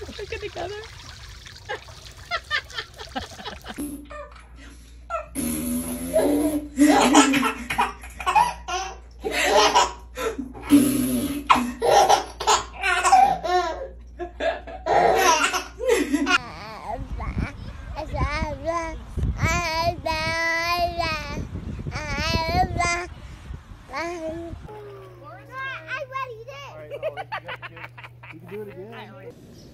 Look at together. You can do it again.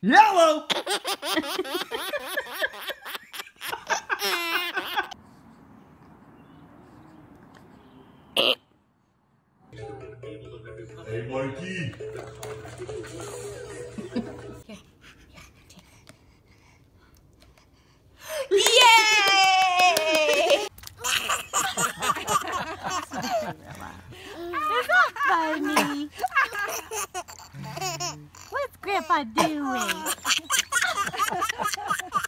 Yellow! Hey, Mikey. Grandpa doing?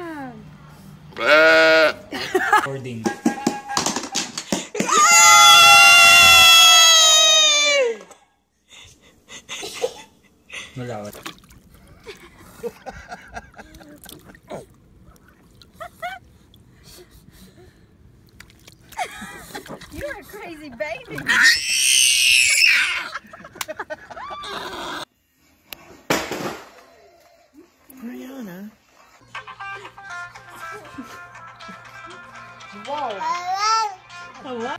Job. Recording. Wala. You're a crazy baby. Hello.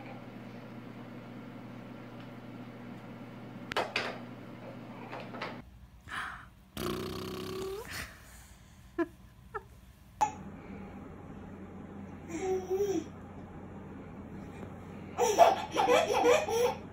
Oh!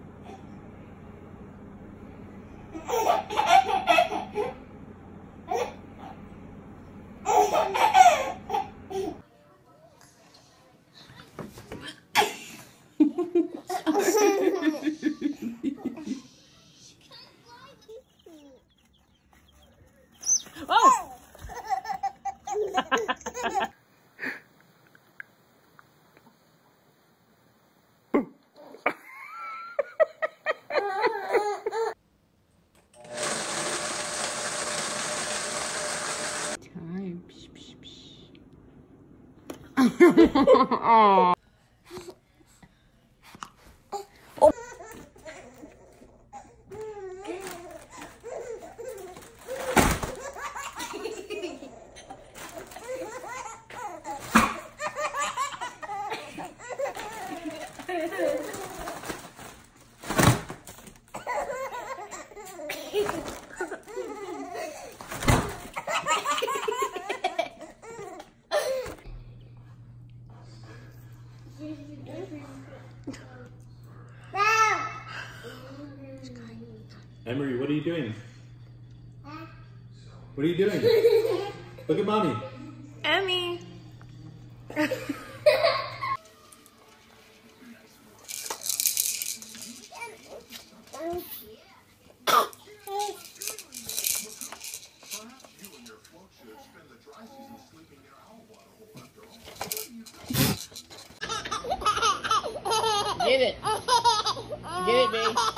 어. 어. Emery, what are you doing? What are you doing? Look at mommy. Emmy. Get it. Get it, B.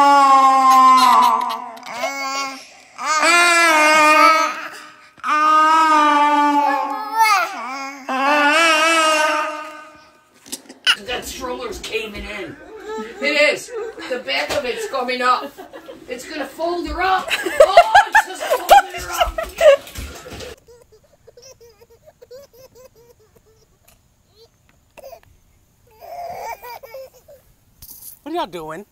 That stroller's caving in. It is. The back of it's coming up. It's gonna fold her up. Oh, it's just folding her up. What are y'all doing?